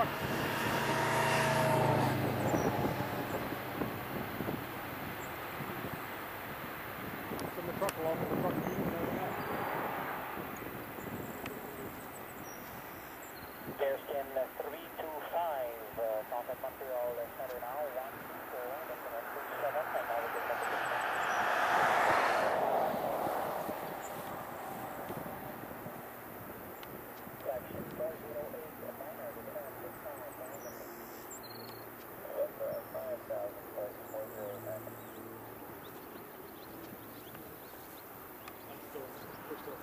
truck. From the truck along with the truck beam and everything 325, uh, contact Montreal, center now, one.